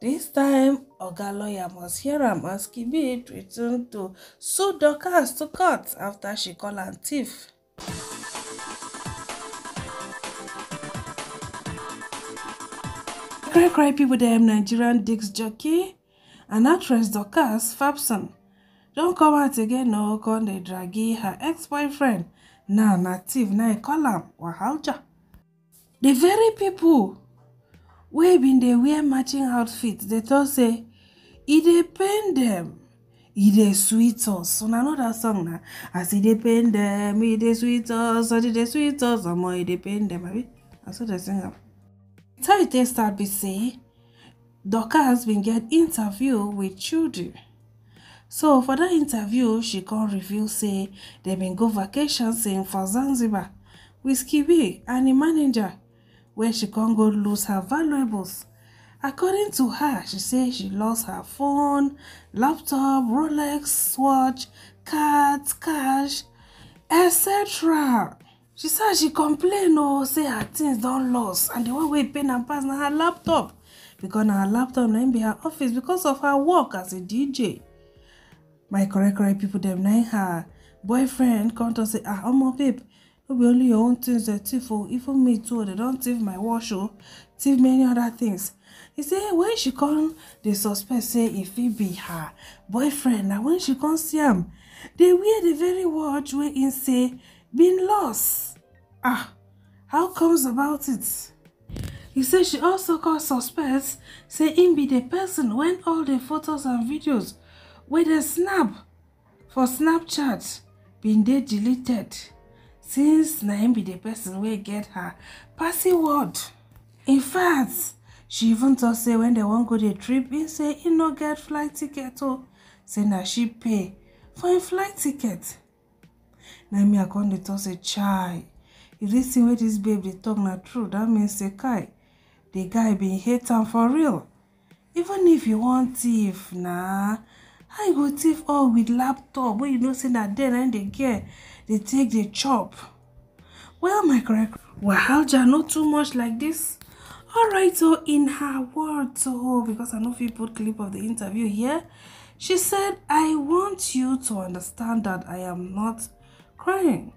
This time, Oga lawyer must hear am as Kibi return to sue Dorcas to court after she call am thief. Cry cry people dem Nigerian disc jockey and actress Dorcas Fabson don come out again o come dey dragi her ex-boyfriend now na thief na e call am wahalja. The very people wey bin dey wear matching outfit dey tok say e dey pain dem. E dey sweet us. Una know dat song na as e dey pain dem e dey sweet us as e dey sweet us omo e dey pain dem abi? Na so dey sing am. how e take start be say dorcas bin get interview with chudi so for dat interview she come reveal say dem bin go vacation sing for zanzibar. Wit skibi and im manager where she con go lose her valuables. According to her, she say she lost her phone, laptop, Rolex watch, cards, cash, etc. She say she complain oh say her things don lost and the one wey pain am pass na her laptop because na her laptop na im be her office because of her work as a DJ. My correct correct people dem na her boyfriend come talk say ah omo babe no be only your own things dem thief o even me too dem don thief my watch o thief many other things. E say wen she come dey suspect say e fit be her boyfriend. Na wen she come see am dey wear the very watch wey im say bin lost. Ah how comes about it? E say she also come suspect say im be the person wen all the photos and videos wey dem snap for snapchat bin dey deleted since na im be the person wey get her password in fact she even tok say wen dem wan go the trip im say im no get flight ticket o say na she pay for im flight ticket. Na me i come dey tok say chai if dis thing wey dis babe dey talk na true dat mean say kai the guy bin hate am for real. Even if you wan thief na how you go thief all with laptop? Wey you know say na there na im the girl dey take dey chop. Well my correct wahala no too much like this? Alright so in her words oh because i no fit put clip of the interview here she said i want you to understand that i am not crying.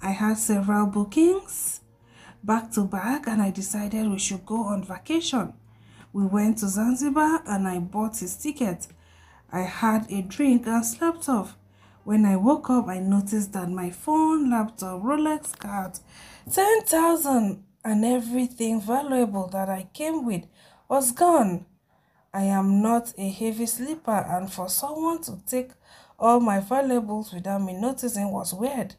I had several bookings back to back and i decided we should go on vacation. We went to zanzibar and i bought his ticket. I had a drink and slept off when I woke up, I noticed that my phone, laptop, Rolex card, 10,000 and everything valuable that I came with was gone. I am not a heavy sleeper and for someone to take all my valuables without me noticing was weird.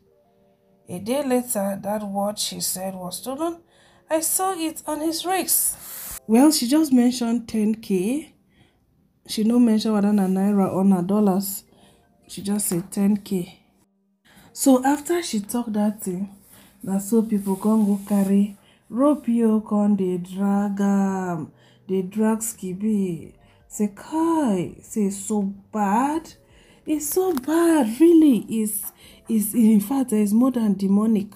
A day later, that watch she said was stolen. I saw it on his wrist. Well, she just mentioned 10k. She no mention whether na naira or na dollars. She just say 10k so after she talk that thing na so people come go carry rope yo come dey drag am dey drag skibi. Say kai say so bad. It's so bad really. Is is in fact it's more than demonic.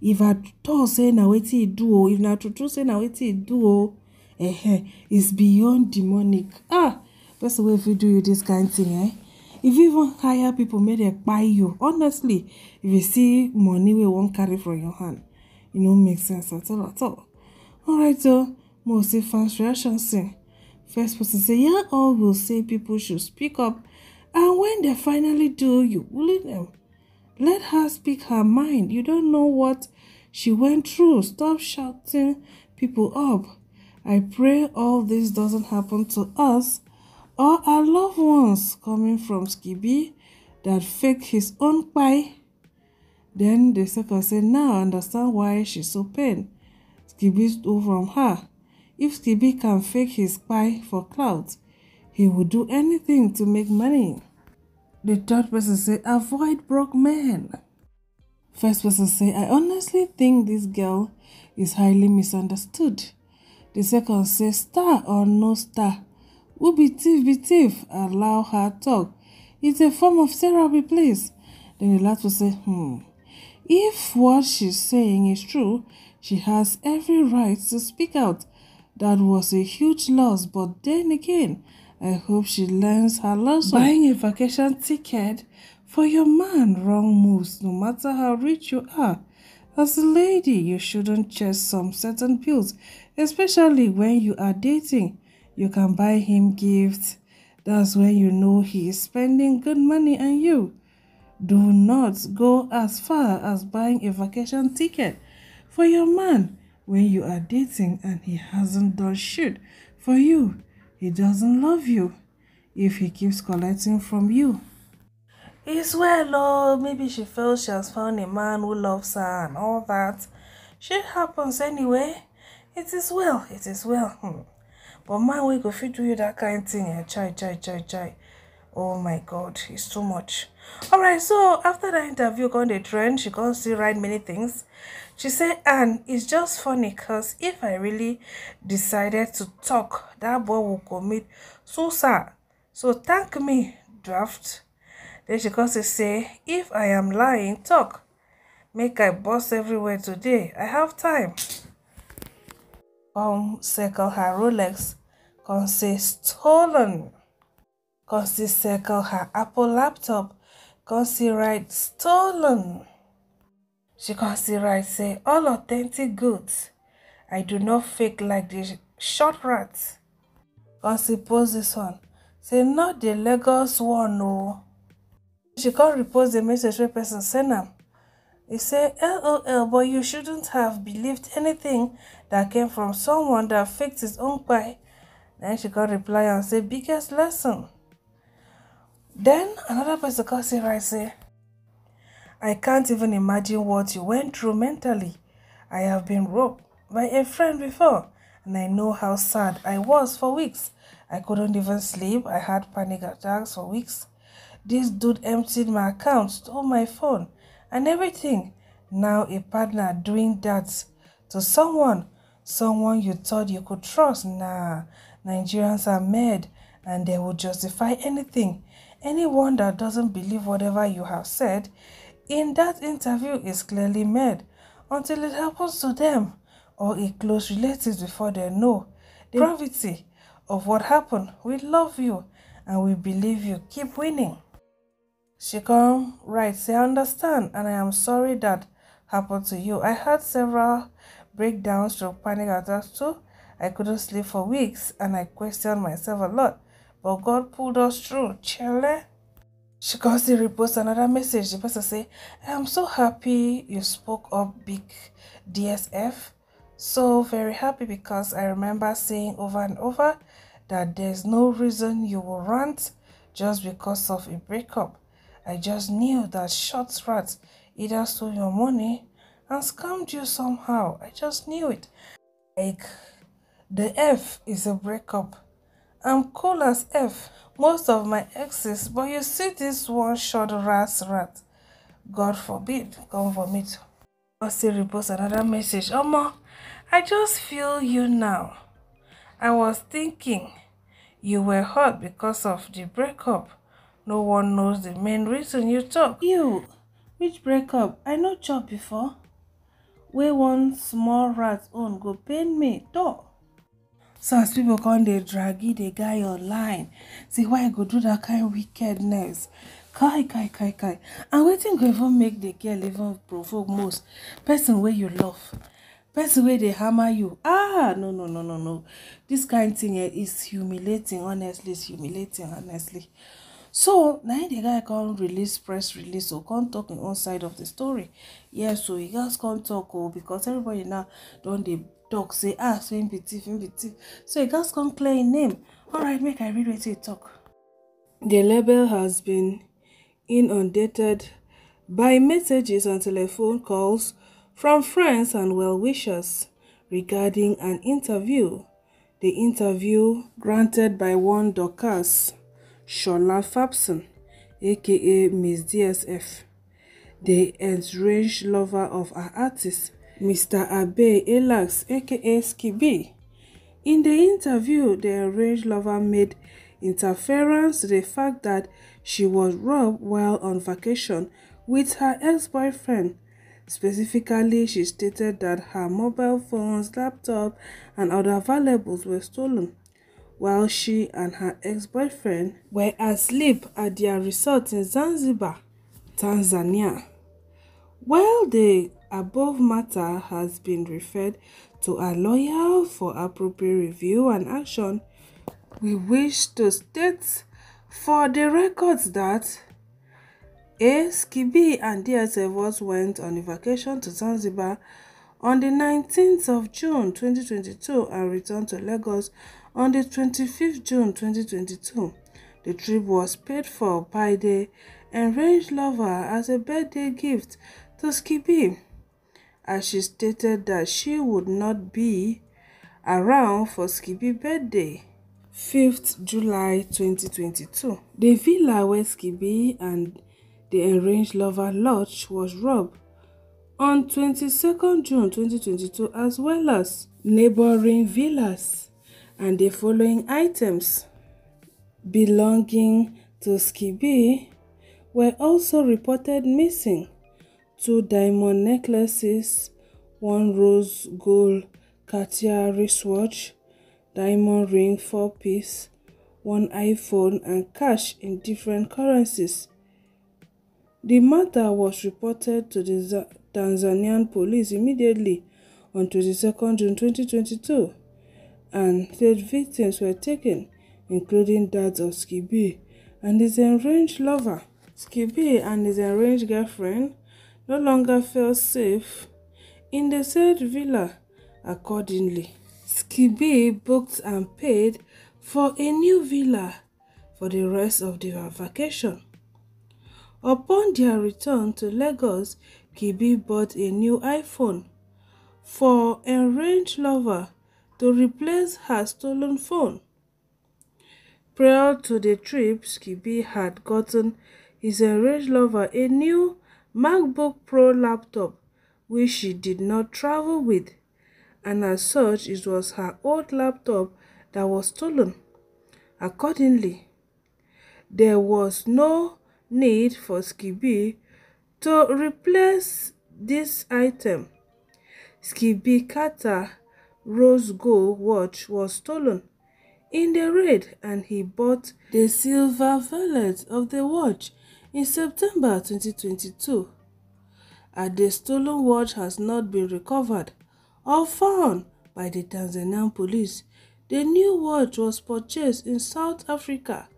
If i talk say na wetin e do o if na true true say na wetin e do o eh it's beyond demonic. Ah person wey fit do you this kind thing eh if you even hire people dem kpai you. Honestly if you see money you wan carry from your hand e no make sense at all at all. Alright o mo fans reaction say first person say yeah all will say people should speak up. And when they finally do you bully them. Let her speak her mind. You don't know what she went through. Stop shouting people up. I pray all this doesn't happen to us or our loved ones coming from Skiibii that fake his own pie. Then the second said, now I understand why she's so pain. Skiibii stole from her. If Skiibii can fake his pie for clout, he would do anything to make money. The third person said, avoid broke men. First person say, I honestly think this girl is highly misunderstood. The second say, star or no star, who be thief be thief allow her talk it's a form of therapy please then the last will say hmm if what she's saying is true she has every right to speak out That was a huge loss, but then again, I hope she learns her lesson. Buying a vacation ticket for your man, wrong moves, no matter how rich you are. As a lady, you shouldn't chase some certain bills, especially when you are dating. You can buy him gifts. That's when you know he is spending good money on you. Do not go as far as buying a vacation ticket for your man when you are dating and he hasn't done shit for you. He doesn't love you if he keeps collecting from you. It's well, oh, maybe she feels she has found a man who loves her and all that. Shit happens anyway. It is well, it is well. Hmm. But man, we go fit do you that kind thing. Yeah, chai, chai, chai, chai. Oh my God, it's too much. All right, so after the interview, on the trend, she can't see write many things. She said, and it's just funny because if I really decided to talk, that boy will commit suicide. So thank me, draft. Then she goes to say, if I am lying, talk. Make I boss everywhere today. I have time. Come circle her Rolex. Say stolen. See circle her Apple laptop. See write stolen. She can see right say all authentic goods. I do not fake like the short rats. Can see post this one. Say not the Lagos one no. She can't repost the message where person send. He say LOL but you shouldn't have believed anything that came from someone that faked his own pie. Then she got reply and say biggest lesson. Then another person can say right say I can't even imagine what you went through mentally. I have been robbed by a friend before, and I know how sad I was for weeks. I couldn't even sleep. I had panic attacks for weeks. This dude emptied my account, stole my phone, and everything. Now a partner doing that to someone, someone you thought you could trust. Nah, Nigerians are mad and they will justify anything. Anyone that doesn't believe whatever you have said in that interview is clearly mad until it happens to them or a close relative before they know the gravity of what happened. We love you and we believe you. Keep winning. She come right, say, I understand and I am sorry that happened to you. I had several breakdowns to panic attacks too. I couldn't sleep for weeks and I questioned myself a lot. But God pulled us through. Chile. She comes to repost another message. The person say, I'm so happy you spoke up big DSF. So very happy because I remember saying over and over that there's no reason you will rant just because of a breakup. I just knew that short rats either stole your money and scammed you somehow. I just knew it. Like the F is a breakup. I'm cool as F most of my exes, but you see this one short rat rat. God forbid, come vomit. I still repost another message. Omo, I just feel you now. I was thinking you were hurt because of the breakup. No one knows the main reason you talk. You, which breakup? I know chop before. Where one small rat own go pain me, though. So as pipo come dey dragi the guy online say why go do that kind wickedness? Kai kai kai kai. And wetin go even make the girl even provoke most? Person wey you love. Person wey dey hammer you. Ah no no no no no. This kind thing eh is humiliating honestly it's humiliating honestly so na the guy come release press release o come talk im own side of the story. Yes so he gats come talk o because everybody now don dey talk say ah so him be thief him so e gats come clear him name. Alright make i read wetin e talk. the label has been inundated by messages and telephone calls from friends and well-wishers regarding an interview. The interview granted by one Dorcas Shola Fapson aka Miss DSF the estranged lover of our artist Mr. Abbey Elias aka Skiibii. In the interview, the arranged lover made interference to the fact that she was robbed while on vacation with her ex-boyfriend, Specifically, she stated that her mobile phones, laptop, and other valuables were stolen while she and her ex-boyfriend were asleep at their resort in Zanzibar, Tanzania. While the above matter has been referred to a lawyer for appropriate review and action, we wish to state for the records that A. Skibi and DSF went on a vacation to Zanzibar on the 19th of June 2022 and returned to Lagos on the 25th June 2022. The trip was paid for by the enraged lover as a birthday gift to Skiibii, as she stated that she would not be around for Skiibii's birthday. 5th July 2022. The villa where Skiibii and the arranged lover lodge was robbed on 22nd June 2022 as well as neighboring villas and the following items belonging to Skiibii were also reported missing two diamond necklaces, one rose gold Cartier wristwatch, diamond ring 4-piece, one iPhone and cash in different currencies. The matter was reported to the Tanzanian police immediately on 22 June 2022 and eight victims were taken, including that of Skiibii and his enraged lover. Skiibii and his enraged girlfriend no longer felt safe in the said villa accordingly. Skiibii booked and paid for a new villa for the rest of their vacation. Upon their return to Lagos, Skiibii bought a new iPhone for enraged lover to replace her stolen phone. Prior to the trip, Skiibii had gotten his enraged lover a new MacBook Pro laptop which she did not travel with and as such it was her old laptop that was stolen. Accordingly, there was no need for Skiibii to replace this item. Skiibii Cartier rose gold watch was stolen in the raid and he bought the silver velvet of the watch in September 2022. And the stolen watch has not been recovered or found by the Tanzanian police. The new watch was purchased in South Africa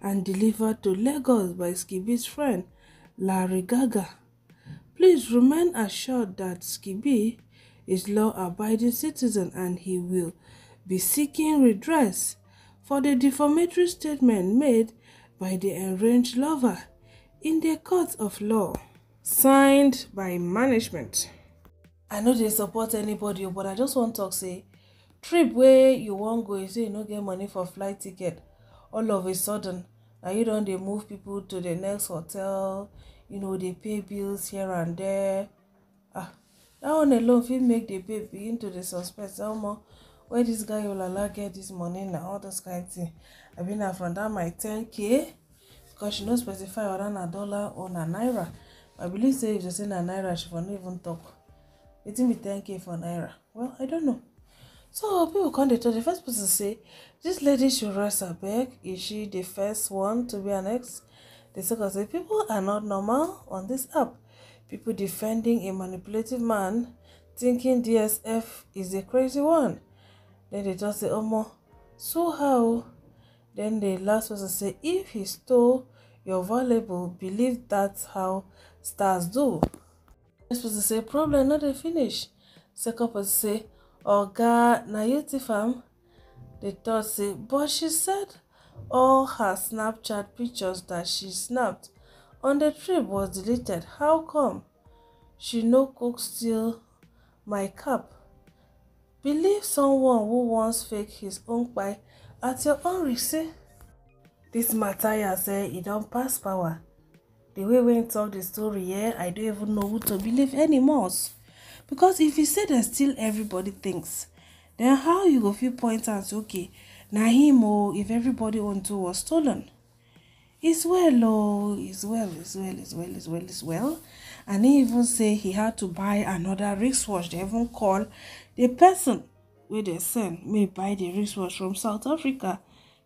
and delivered to Lagos by Skiibii's friend Larry Gaga. Please remain assured that Skiibii is law-abiding citizen and he will be seeking redress for the defamatory statement made by the enraged lover in the court of law. Signed by management. I know they support anybody, but I just want to talk say trip where you won't go, you say you no get money for flight ticket. All of a sudden, now you don't they move people to the next hotel, you know, they pay bills here and there. That one alone fit make the babe begin to the suspect omo where this guy olala get this money na? All those kind thing. Abi na from that my 10k because she no specify whether na dollar or na naira. I believe say if you say na naira she for no even talk. Wetin be 10k for naira? Well i don't know. So people come dey talk. The first person say this lady should rest abeg. Is she the first one to be an ex? The second say people are not normal on this app people defending a manipulative man thinking DSF is a crazy one. Then they just say, Omo, so how? Then the last person say, if he stole your valuable, believe that's how stars do. Next person say, problem not a finish. Second person say, Oga, na you fam. The third say, but she said all her Snapchat pictures that she snapped on the trip was deleted. How come? She no cook steal my cap. Believe someone who once fake his own pie at your own risk. This Matthias say e don pass power. The way we talk the story here, I don't even know who to believe anymore. Because if you say that still everybody thinks, then how you go feel point out okay, na him oh, if everybody own too was stolen. It's well, oh, it's well, it's well, it's well, it's well, it's well. and he even say he had to buy another wristwatch. They even call the person where they send may buy the wristwatch from south africa.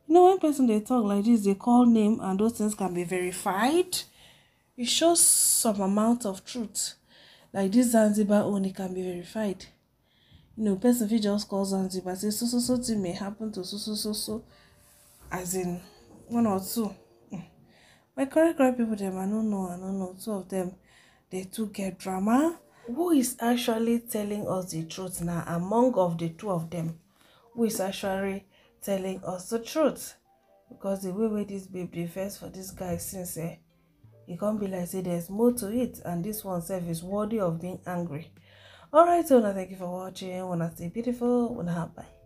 You know when person they talk like this they call name and those things can be verified. It shows some amount of truth. Like this zanzibar only can be verified. You know person fit just call zanzibar say so so so thing may happen to so so so so as in one or two my correct correct people dem i no know i no know. Two of them they too get drama. Who is actually telling us the truth now among of the two of them who is actually telling us the truth? Because the way wey this babe dey for this guy since eh e come be like say there's more to it and this one sef is worthy of being angry. Alright so now thank you for watching. Wanna stay beautiful. Wanna bye